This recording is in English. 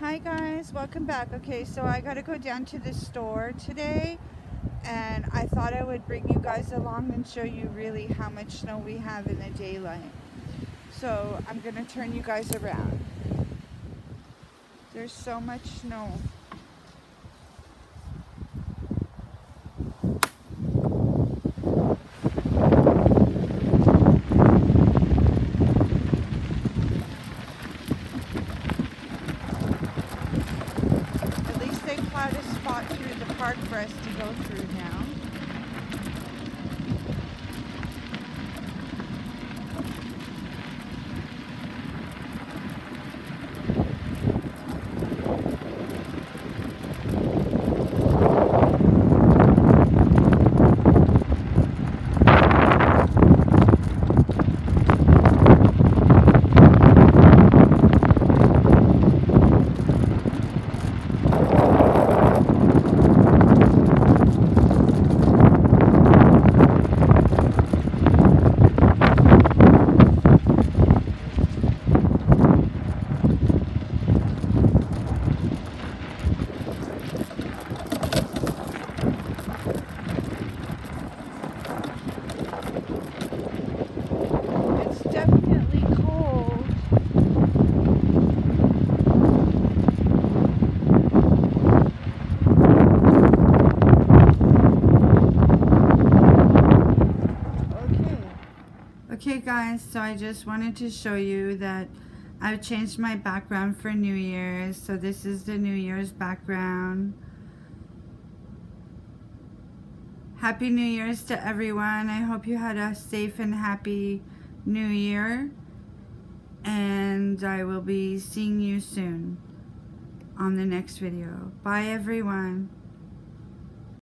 Hi guys, welcome back. Okay, so I gotta go down to the store today and I thought I would bring you guys along and show you really how much snow we have in the daylight. So I'm gonna turn you guys around. There's so much snow. Park for us to go through now. Okay guys, so I just wanted to show you that I've changed my background for New Year's. So this is the New Year's background. Happy New Year's to everyone. I hope you had a safe and happy New Year. And I will be seeing you soon on the next video. Bye everyone.